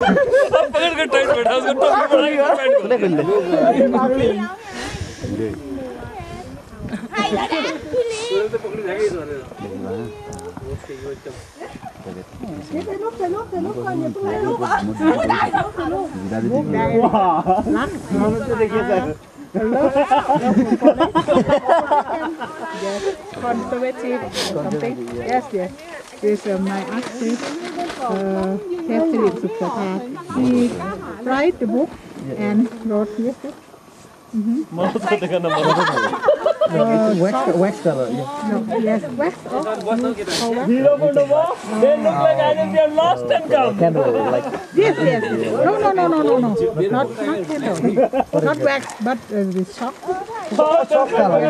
अब पकड़ कर टाइट बैठा उसको टोपी पड़ा के पैंट खोल conservative something. Yes, yes. this is my access uh, Catholic I write the book and wrote here. Mm -hmm. uh. Yes, no, yes No, no, no, no, no, no. Not, not candle. not wax, but uh, the chalk. Oh, color.